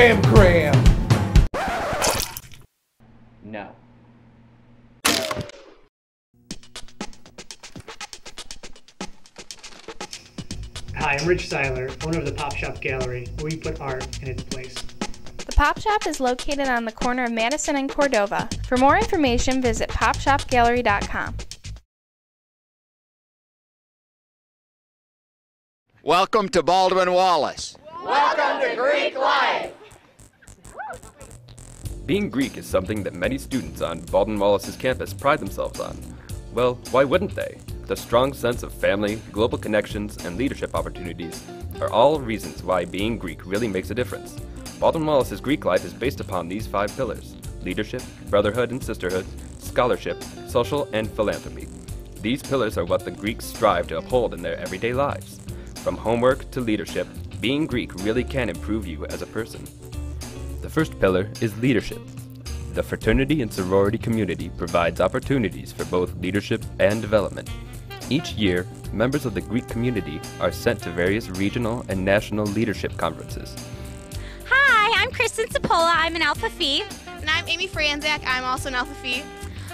Graham Graham. No. Hi, I'm Rich Seiler, owner of the Pop Shop Gallery, where we put art in its place. The Pop Shop is located on the corner of Madison and Cordova. For more information, visit popshopgallery.com. Welcome to Baldwin Wallace. Being Greek is something that many students on Baldwin Wallace's campus pride themselves on. Well, why wouldn't they? The strong sense of family, global connections, and leadership opportunities are all reasons why being Greek really makes a difference. Baldwin Wallace's Greek life is based upon these five pillars leadership, brotherhood and sisterhood, scholarship, social, and philanthropy. These pillars are what the Greeks strive to uphold in their everyday lives. From homework to leadership, being Greek really can improve you as a person. The first pillar is leadership. The fraternity and sorority community provides opportunities for both leadership and development. Each year, members of the Greek community are sent to various regional and national leadership conferences. Hi, I'm Kristen Sapola. I'm an Alpha Phi. And I'm Amy Franzak. I'm also an Alpha Phi.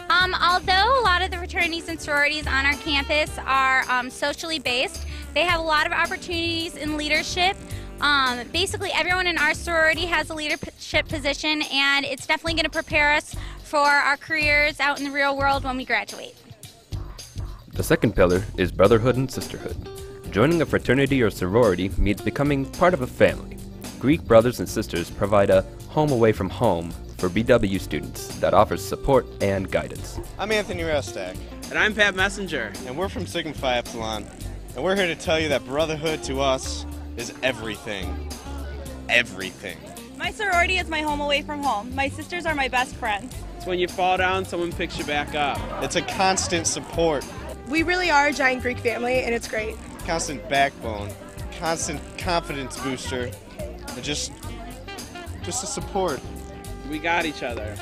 Um, although a lot of the fraternities and sororities on our campus are um, socially based, they have a lot of opportunities in leadership. Um, basically, everyone in our sorority has a leadership position, and it's definitely going to prepare us for our careers out in the real world when we graduate. The second pillar is brotherhood and sisterhood. Joining a fraternity or sorority means becoming part of a family. Greek brothers and sisters provide a home away from home for BW students that offers support and guidance. I'm Anthony Restak, And I'm Pat Messenger. and we're from Sigma Phi Epsilon, and we're here to tell you that brotherhood to us is everything. Everything. My sorority is my home away from home. My sisters are my best friends. It's when you fall down, someone picks you back up. It's a constant support, We really are a giant Greek family, and it's great. constant backbone, constant confidence booster, and just, just a support. We got each other.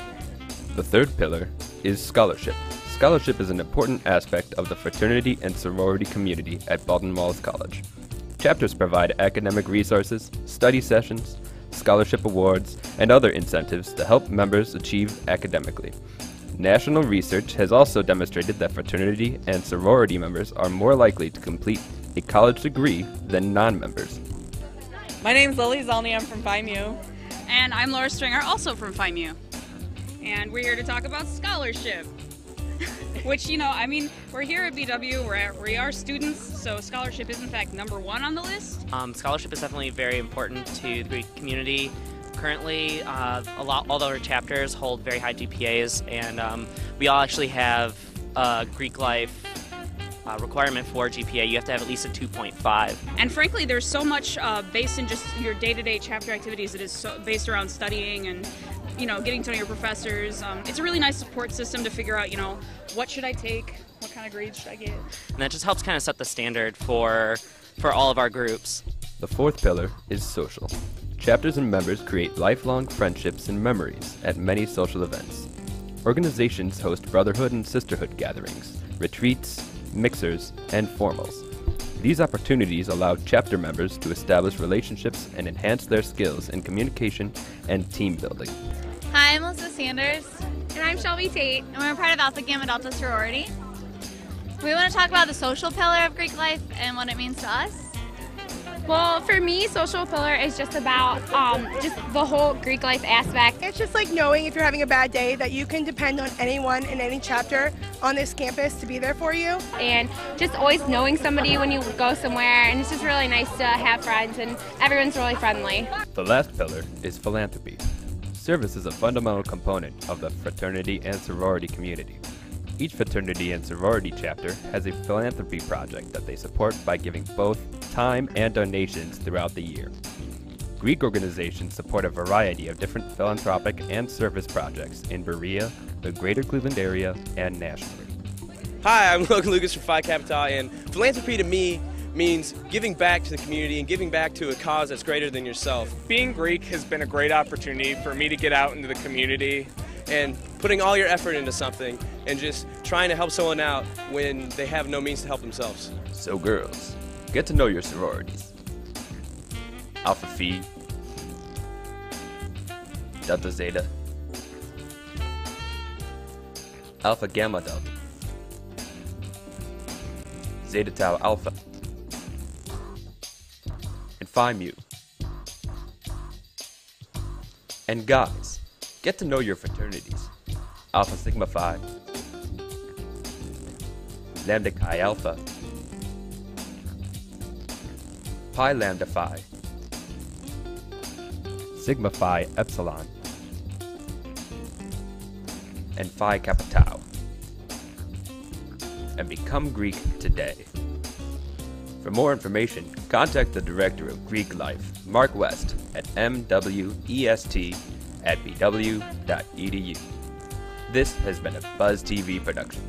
The third pillar is scholarship. Scholarship is an important aspect of the fraternity and sorority community at Baldwin Wallace College. Chapters provide academic resources, study sessions, scholarship awards, and other incentives to help members achieve academically. National research has also demonstrated that fraternity and sorority members are more likely to complete a college degree than non members. My name's Lily Zalny, I'm from Phi Mu. And I'm Laura Stringer, also from Phi Mu. And we're here to talk about scholarship. Which, you know, I mean, we're here at BW, we're at, we are students, so scholarship is in fact number one on the list. Um, scholarship is definitely very important to the Greek community. Currently, uh, a lot, all of our chapters hold very high GPAs, and um, we all actually have a Greek life uh, requirement for GPA. You have to have at least a 2.5. And frankly, there's so much uh, based in just your day-to-day chapter activities that is so based around studying and, you know, getting to know your professors. Um, it's a really nice support system to figure out, you know, what should I take, what kind of grades should I get. And that just helps kind of set the standard for for all of our groups. The fourth pillar is social. Chapters and members create lifelong friendships and memories at many social events. Organizations host brotherhood and sisterhood gatherings, retreats, mixers, and formals. These opportunities allow chapter members to establish relationships and enhance their skills in communication and team building. Hi, I'm Melissa Sanders. And I'm Shelby Tate, and we're part of Alpha Gamma Delta sorority. We want to talk about the social pillar of Greek life and what it means to us. Well, for me, social pillar is just about um, just the whole Greek life aspect. It's just like knowing if you're having a bad day that you can depend on anyone in any chapter on this campus to be there for you. and just always knowing somebody when you go somewhere and it's just really nice to have friends and everyone's really friendly The last pillar is philanthropy. Service is a fundamental component of the fraternity and sorority community. Each fraternity and sorority chapter has a philanthropy project that they support by giving both time and donations throughout the year. Greek organizations support a variety of different philanthropic and service projects in Berea, the greater Cleveland area, and nationally. Hi, I'm Logan Lucas from Phi Kappa, and philanthropy to me means giving back to the community and giving back to a cause that's greater than yourself. Being Greek has been a great opportunity for me to get out into the community. And putting all your effort into something and just trying to help someone out when they have no means to help themselves. So, girls, get to know your sororities. Alpha Phi, Delta Zeta, Alpha Gamma Delta, Zeta Tau Alpha, Mu. And guys, get to know your fraternities. Alpha Sigma Phi, Lambda Chi Alpha, Pi Lambda Phi, Sigma Phi Epsilon, and Phi Kappa Tau. And become Greek today. For more information, contact the Director of Greek Life, Mark West, at mwest at bw.edu. This has been a Buzz TV production.